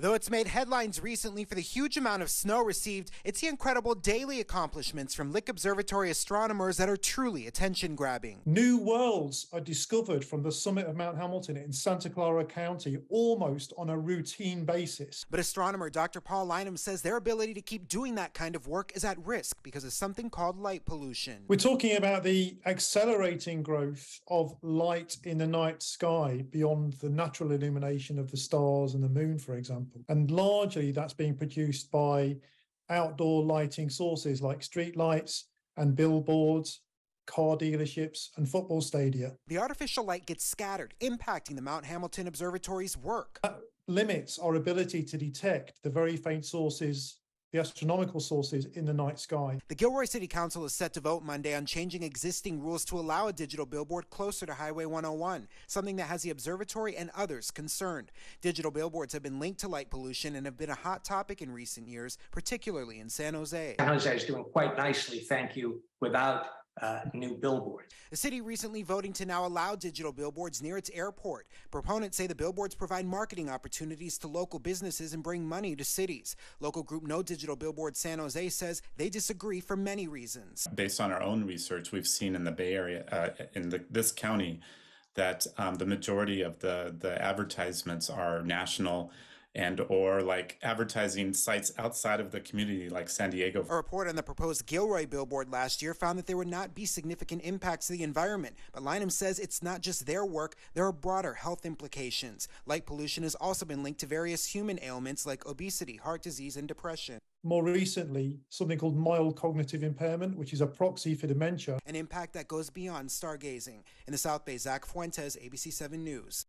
Though it's made headlines recently for the huge amount of snow received, it's the incredible daily accomplishments from Lick Observatory astronomers that are truly attention grabbing. New worlds are discovered from the summit of Mount Hamilton in Santa Clara County almost on a routine basis. But astronomer Dr. Paul Lynam says their ability to keep doing that kind of work is at risk because of something called light pollution. We're talking about the accelerating growth of light in the night sky beyond the natural illumination of the stars and the moon, for example example. And largely that's being produced by outdoor lighting sources like street lights and billboards, car dealerships, and football stadia. The artificial light gets scattered, impacting the Mount Hamilton Observatory's work. That limits our ability to detect the very faint sources the astronomical sources in the night sky. The Gilroy City Council is set to vote Monday on changing existing rules to allow a digital billboard closer to Highway 101, something that has the observatory and others concerned. Digital billboards have been linked to light pollution and have been a hot topic in recent years, particularly in San Jose. San Jose is doing quite nicely, thank you, without uh, new billboards. The city recently voting to now allow digital billboards near its airport. Proponents say the billboards provide marketing opportunities to local businesses and bring money to cities. Local group No Digital Billboard San Jose says they disagree for many reasons. Based on our own research, we've seen in the Bay Area, uh, in the, this county, that um, the majority of the the advertisements are national and or like advertising sites outside of the community like San Diego. A report on the proposed Gilroy billboard last year found that there would not be significant impacts to the environment, but Lynam says it's not just their work, there are broader health implications. Light pollution has also been linked to various human ailments like obesity, heart disease, and depression. More recently, something called mild cognitive impairment, which is a proxy for dementia. An impact that goes beyond stargazing. In the South Bay, Zach Fuentes, ABC 7 News.